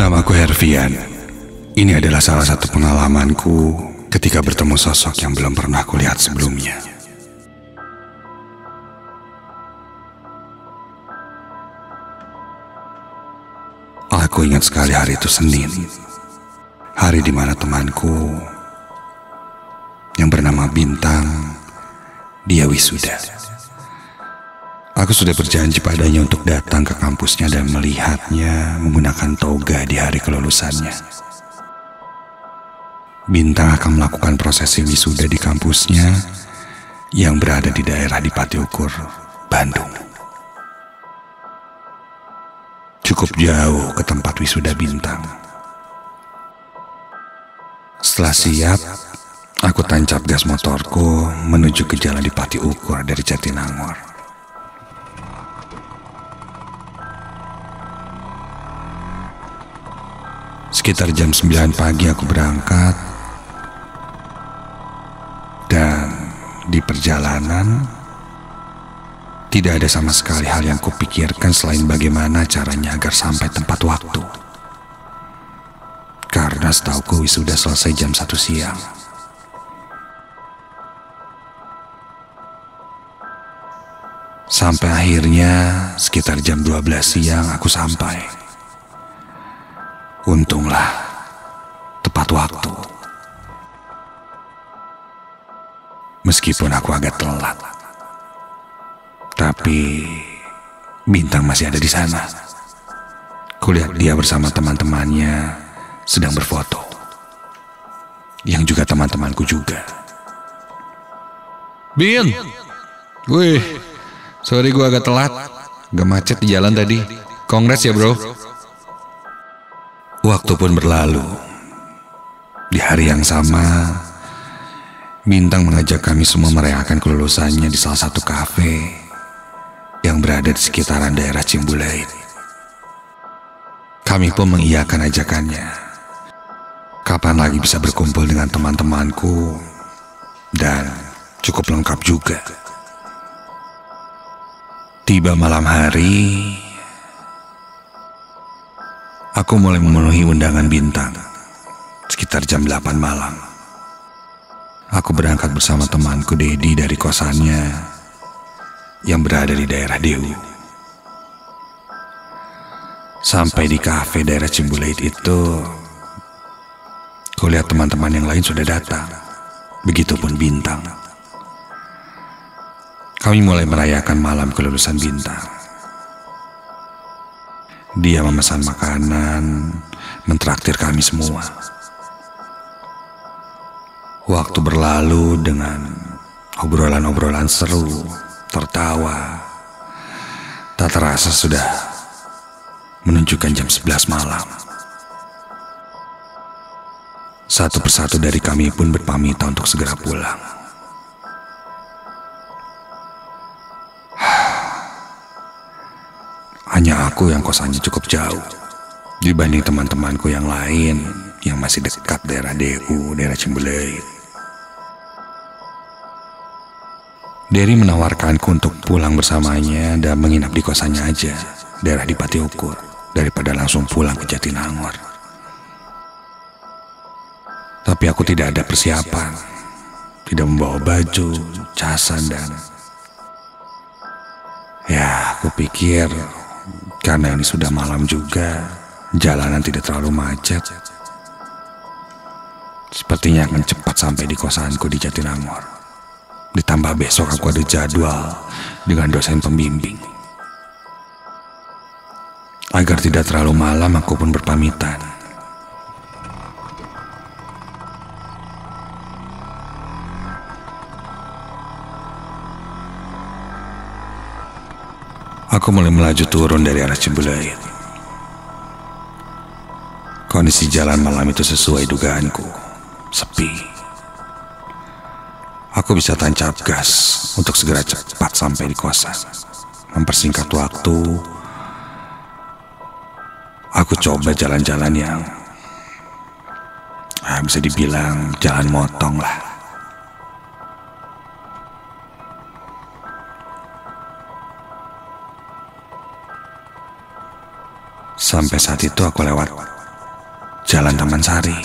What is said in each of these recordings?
Namaku Hervian. Ini adalah salah satu pengalamanku ketika bertemu sosok yang belum pernah kulihat sebelumnya. Aku ingat sekali hari itu Senin. Hari di mana temanku yang bernama Bintang dia wisuda. Aku sudah berjanji padanya untuk datang ke kampusnya dan melihatnya menggunakan toga di hari kelulusannya. Bintang akan melakukan prosesi wisuda di kampusnya yang berada di daerah di Pati Ukur, Bandung. Cukup jauh ke tempat wisuda Bintang. Setelah siap, aku tancap gas motorku menuju ke jalan di Pati Ukur dari Jatinangor. Sekitar jam 9 pagi aku berangkat dan di perjalanan tidak ada sama sekali hal yang kupikirkan selain bagaimana caranya agar sampai tempat waktu. Karena setauku sudah selesai jam 1 siang. Sampai akhirnya sekitar jam 12 siang aku sampai. Untunglah, tepat waktu. Meskipun aku agak telat, tapi bintang masih ada di sana. Kulihat dia bersama teman-temannya sedang berfoto. Yang juga teman-temanku juga. Bin, wih, sorry gue agak telat. Gak macet di jalan tadi. Kongres ya bro. Waktu pun berlalu. Di hari yang sama, Bintang mengajak kami semua merayakan kelulusannya di salah satu kafe yang berada di sekitaran daerah Cimbulait. Kami pun mengiyakan ajakannya. Kapan lagi bisa berkumpul dengan teman-temanku dan cukup lengkap juga. Tiba malam hari, Aku mulai memenuhi undangan bintang sekitar jam 8 malam. Aku berangkat bersama temanku Dedi dari kosannya yang berada di daerah Dewu. Sampai di kafe daerah Cimbulait itu, kulihat teman-teman yang lain sudah datang. Begitupun Bintang. Kami mulai merayakan malam kelulusan Bintang. Dia memesan makanan, mentraktir kami semua. Waktu berlalu dengan obrolan-obrolan seru, tertawa. Tak terasa sudah menunjukkan jam 11 malam. Satu persatu dari kami pun berpamitan untuk segera pulang. Hanya aku yang kosannya cukup jauh dibanding teman-temanku yang lain yang masih dekat daerah DU, daerah Cimbeleit. Derry menawarkanku untuk pulang bersamanya dan menginap di kosannya aja, daerah di Pati Ukur, daripada langsung pulang ke Jatinangor. Tapi aku tidak ada persiapan, tidak membawa baju, casan dan... Ya, aku pikir karena ini sudah malam juga, jalanan tidak terlalu macet. Sepertinya akan cepat sampai di kosanku di Jatinangor. Ditambah besok aku ada jadwal dengan dosen pembimbing. Agar tidak terlalu malam aku pun berpamitan. Aku mulai melaju turun dari arah Cimbulait. Kondisi jalan malam itu sesuai dugaanku, sepi. Aku bisa tancap gas untuk segera cepat sampai di kosan. Mempersingkat waktu, aku coba jalan-jalan yang ah, bisa dibilang jalan motong lah. Sampai saat itu aku lewat Jalan Taman Sari.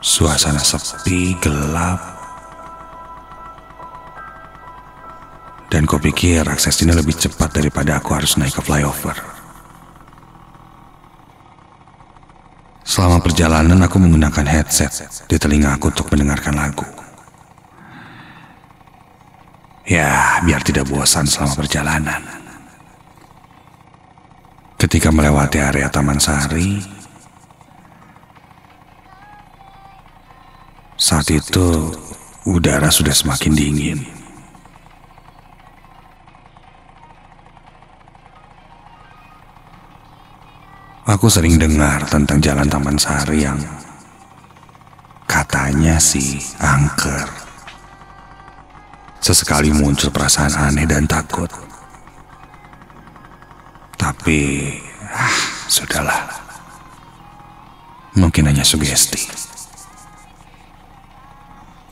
Suasana sepi, gelap. Dan kau pikir akses ini lebih cepat daripada aku harus naik ke flyover. Selama perjalanan aku menggunakan headset di telinga aku untuk mendengarkan lagu. Ya, biar tidak bosan selama perjalanan. Ketika melewati area Taman Sari, saat itu udara sudah semakin dingin. Aku sering dengar tentang jalan Taman Sari yang katanya sih angker. Sesekali muncul perasaan aneh dan takut. Tapi, ah, sudahlah. Mungkin hanya sugesti.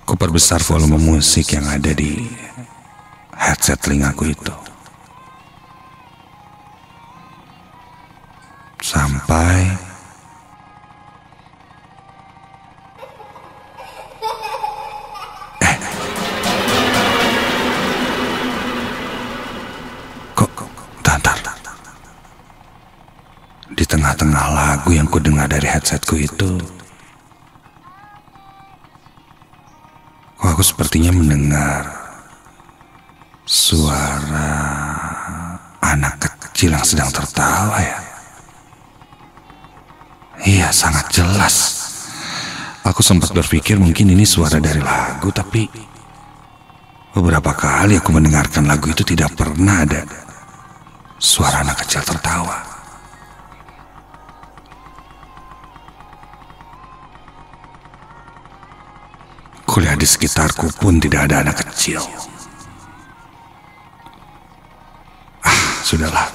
Kuperbesar volume musik yang ada di headset telingaku itu. Lagu yang ku dengar dari headsetku itu aku sepertinya mendengar Suara Anak kecil yang sedang tertawa ya Iya, sangat jelas. Aku sempat berpikir mungkin ini suara dari lagu, tapi beberapa kali aku mendengarkan lagu itu tidak pernah ada suara anak kecil tertawa. Kuliah di sekitarku pun tidak ada anak kecil. Ah, sudahlah.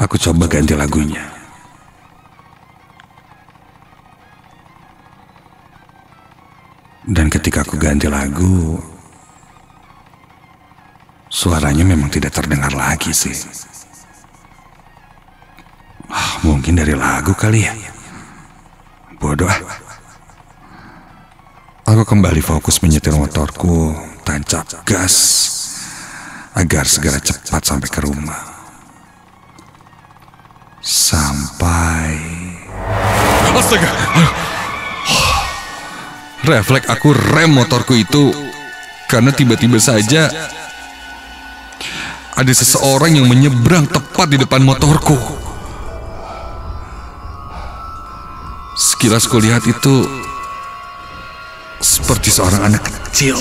Aku coba ganti lagunya. Dan ketika aku ganti lagu, suaranya memang tidak terdengar lagi sih. Ah, mungkin dari lagu kali ya. Bodoh ah. Aku kembali fokus menyetir motorku, tancap gas agar segera cepat sampai ke rumah. Sampai Astaga. Refleks aku rem motorku itu karena tiba-tiba saja ada seseorang yang menyeberang tepat di depan motorku. Sekilas kulihat itu seperti seorang anak kecil.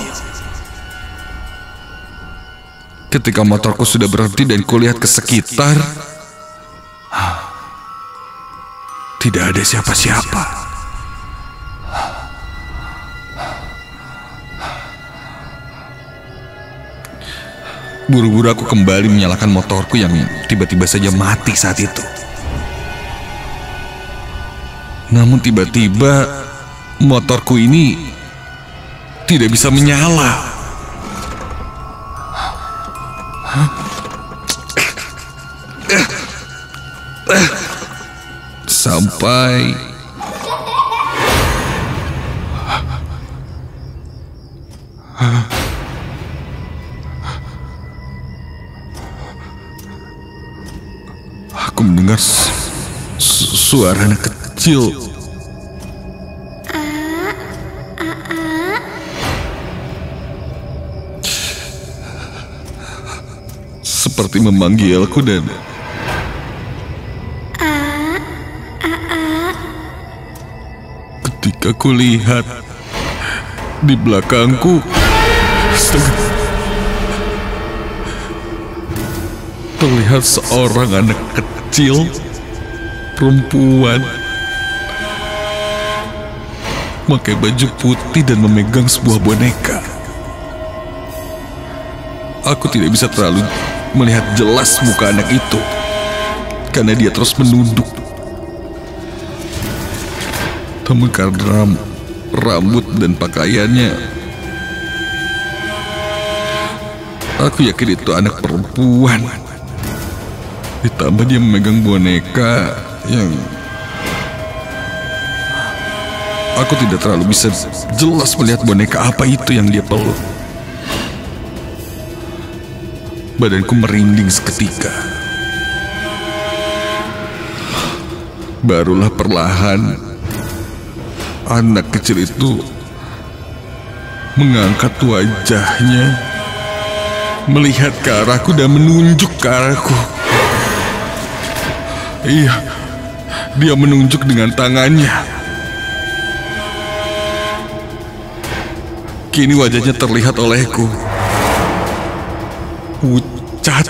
Ketika motorku sudah berhenti dan kulihat ke sekitar, tidak ada siapa-siapa. Buru-buru aku kembali menyalakan motorku yang tiba-tiba saja mati saat itu. Namun tiba-tiba motorku ini tidak bisa menyala. Sampai aku mendengar su- su- suara anak kecil. Seperti memanggilku dan ketika kulihat di belakangku terlihat seorang anak kecil perempuan pakai baju putih dan memegang sebuah boneka. Aku tidak bisa terlalu melihat jelas muka anak itu karena dia terus menunduk. Namun karena ram- rambut dan pakaiannya, aku yakin itu anak perempuan. Ditambah dia memegang boneka yang aku tidak terlalu bisa jelas melihat boneka apa itu yang dia peluk. Badanku merinding seketika. Barulah perlahan anak kecil itu mengangkat wajahnya melihat ke arahku dan menunjuk ke arahku. Iya, dia menunjuk dengan tangannya. Kini wajahnya terlihat olehku. Pucat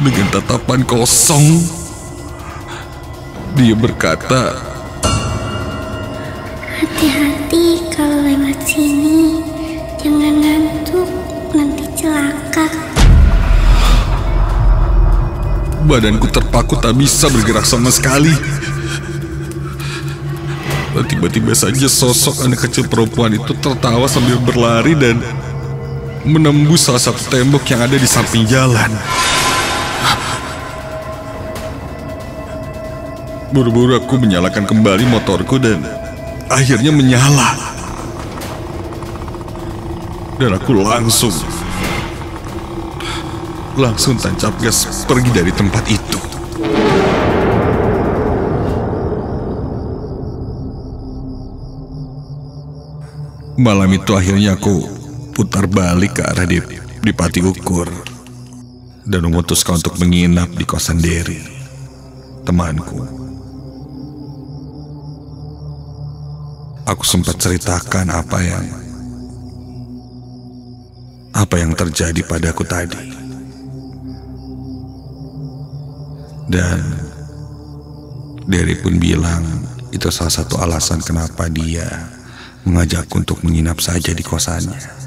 dengan tatapan kosong. Dia berkata, Hati-hati kalau lewat sini, jangan ngantuk, nanti celaka. Badanku terpaku tak bisa bergerak sama sekali. Tiba-tiba saja sosok anak kecil perempuan itu tertawa sambil berlari dan menembus salah satu tembok yang ada di samping jalan. Buru-buru aku menyalakan kembali motorku dan akhirnya menyala. Dan aku langsung langsung tancap gas pergi dari tempat itu. Malam itu akhirnya aku putar balik ke arah di, di Pati Ukur dan memutuskan untuk menginap di kosan Derry, temanku. Aku sempat ceritakan apa yang apa yang terjadi padaku tadi. Dan Derry pun bilang itu salah satu alasan kenapa dia mengajakku untuk menginap saja di kosannya.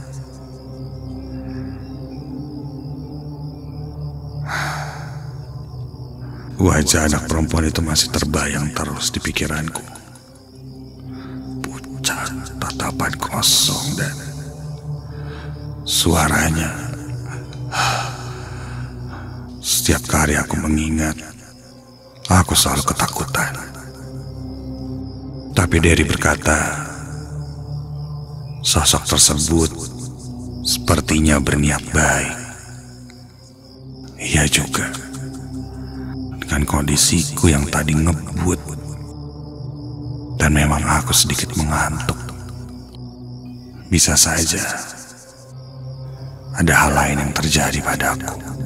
Wajah anak perempuan itu masih terbayang terus di pikiranku. Pucat, tatapan kosong dan suaranya. Setiap kali aku mengingat, aku selalu ketakutan. Tapi Derry berkata, sosok tersebut sepertinya berniat baik. Iya juga. Dengan kondisiku yang tadi ngebut. Dan memang aku sedikit mengantuk. Bisa saja ada hal lain yang terjadi padaku.